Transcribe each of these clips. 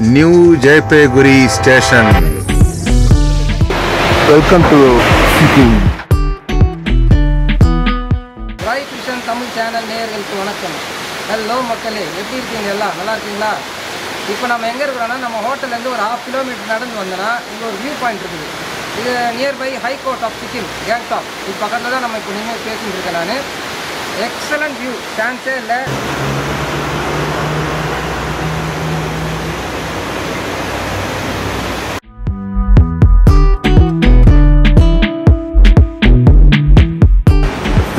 New Jalpaiguri station welcome to Sikkim Rai Krishnan Tamil channel நேயர்களுக்கு வணக்கம். Hello மக்களே எப்படி இருக்கீங்க எல்லாம்? நல்லா இருக்கீங்களா? இப்போ நம்ம எங்கே இருக்கிறோன்னா நம்ம ஹோட்டல்லேருந்து ஒரு ஹாஃப் கிலோமீட்டர் நடந்து வந்தோன்னா இங்கே ஒரு வியூ பாயிண்ட் இருக்குது. இது nearby high court of Sikkim Gangtok இது பக்கத்தில் தான் நம்ம இப்போ நீங்கள் பேசிட்டு இருக்கேன் நான். எக்ஸலண்ட் வியூ சான்ஸே இல்லை.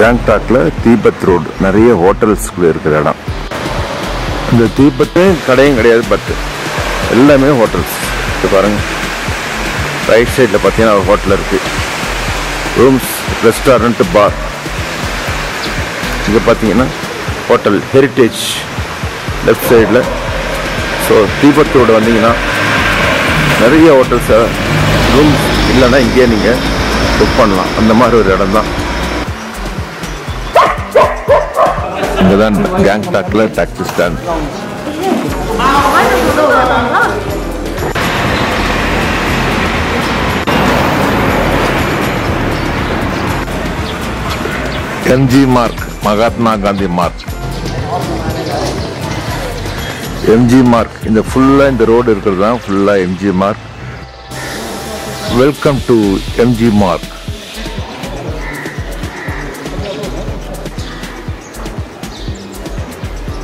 கேங்டாக்ல தீபத் ரோடு. நிறைய ஹோட்டல்ஸ் இருக்கிற இடம். இந்த தீபத்து கடையும் கிடையாது பட் எல்லாமே ஹோட்டல்ஸ் இது பாருங்க. ரைட் சைடில் பார்த்தீங்கன்னா ஒரு ஹோட்டல் இருக்கு. ரூம்ஸ் ரெஸ்டாரண்ட் பார் இங்கே பார்த்தீங்கன்னா ஹோட்டல் ஹெரிட்டேஜ் லெஃப்ட் சைடில் ஸோ தீபத் ரோடு வந்தீங்கன்னா நிறைய ஹோட்டல்ஸை ரூம்ஸ் இல்லைன்னா இங்கேயே நீங்கள் புக் பண்ணலாம். அந்த மாதிரி ஒரு இடம் தான் இங்கே தான் கேங்டாக்ல taxi stand MG Marg Mahatma Gandhi Marg MG Marg இந்த ஃபுல்லாக இந்த ரோடு இருக்கிறது தான் ஃபுல்லாக MG Marg welcome to MG Marg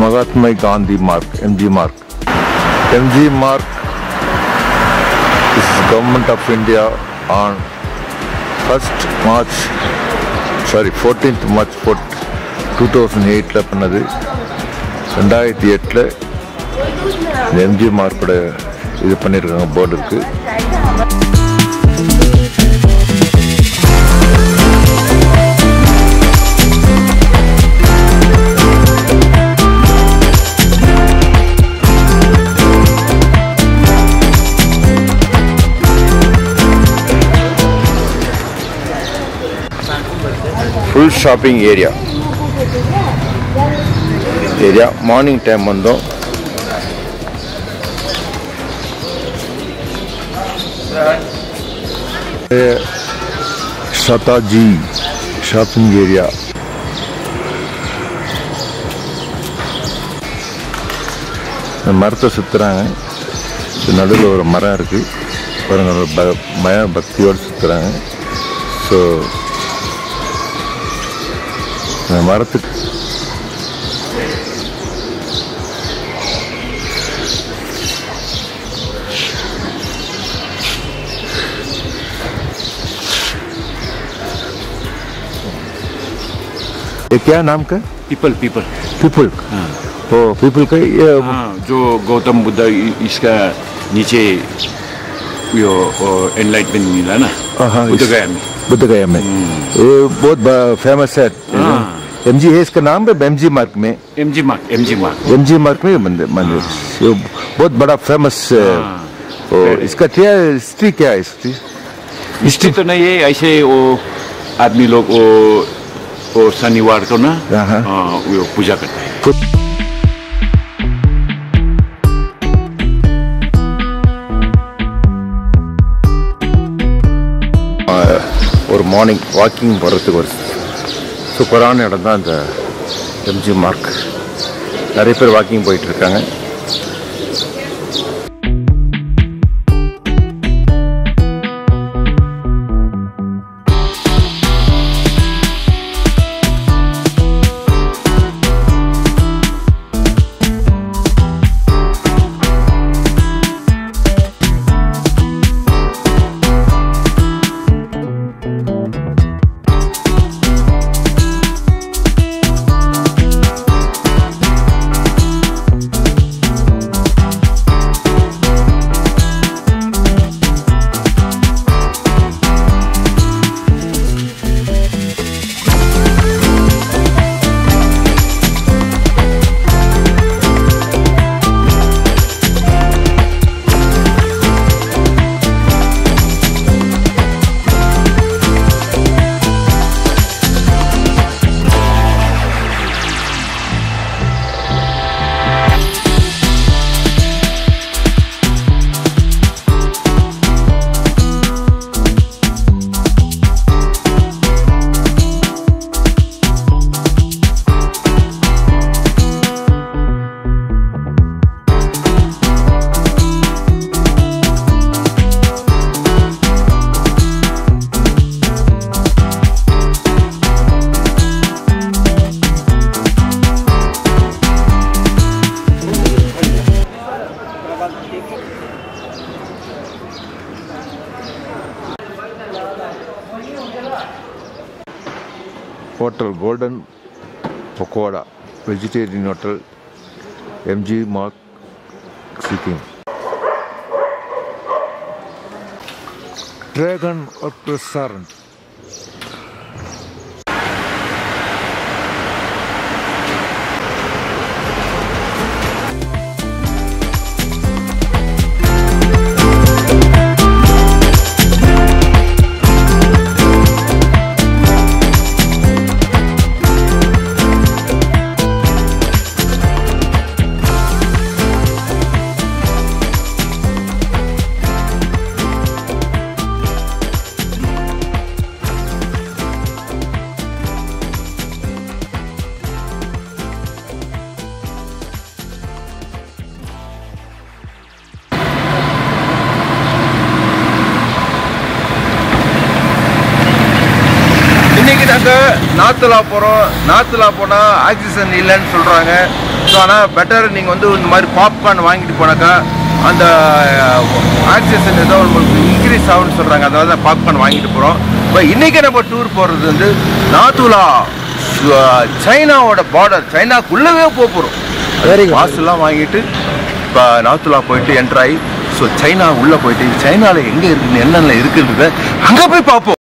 Mahatma Gandhi Marg MG Marg MG Marg is government of India on first March sorry fourteenth March fort two thousand எயிட்டில் பண்ணது ரெண்டாயிரத்தி எட்டில் எம்ஜி மார்க்கோட இது பண்ணியிருக்காங்க போர்டு இருக்குது full shopping area area morning time வந்தோம் Sadhaji shopping area இந்த மரத்தை சுத்துறாங்க நடுவில் ஒரு மரம் இருக்கு பாருங்க ஒரு ப- பய பக்தியோடு சுத்துறாங்க ஸோ इमारत ये क्या नाम का? पीपल पीपल पीपल तो पीपल का ये हाँ, जो गौतम बुद्ध इसका नीचे यो एनलाइटमेंट मिला ना हाँ, हाँ, बुद्ध गया में। बुद्ध गया में हम्म। ये बहुत फ़ेमस है। हाँ। एम जी है इसका नाम है एम जी मार्क में M G mark M G mark M G mark में ये मंदिर मंदिर ये बहुत बड़ा फेमस हाँ। और इसका क्या हिस्ट्री क्या है हिस्ट्री हिस्ट्री तो नहीं है ऐसे वो आदमी लोग वो वो शनिवार को ना हाँ। हाँ, वो पूजा करता है ஒரு மார்னிங் வாக்கிங் போகிறதுக்கு ஒரு சூப்பரான இடம் தான் இந்த எம்ஜி மார்க் நிறைய பேர் வாக்கிங் போயிட்டுருக்காங்க Hotel Golden Pakoda, Vegetarian Hotel, MG Mark, Sikkim. Dragon or Orchestra நாத்துலா போகிறோம் நாத்துலா போனால் ஆக்சிஜன் இல்லைன்னு சொல்கிறாங்க ஸோ ஆனால் பெட்டர் நீங்கள் வந்து இந்த மாதிரி பாப்கார்ன் வாங்கிட்டு போனாக்கா அந்த ஆக்சிஜன் ஏதோ உங்களுக்கு இன்க்ரீஸ் ஆகும்னு சொல்கிறாங்க அதாவது தான் பாப்கார்ன் வாங்கிட்டு போகிறோம் இப்போ இன்றைக்கி நம்ம டூர் போகிறது வந்து நாத்துலா சைனாவோட பார்டர் சைனாக்குள்ளவே போக போகிறோம். பாஸ்லாம் வாங்கிட்டு இப்போ நாத்துலா போயிட்டு என்ட்ராகி ஸோ சைனா உள்ளே போயிட்டு சைனாவில் எங்கே இருக்குன்னு என்னென்ன இருக்குன்றத அங்கே போய் பார்ப்போம்.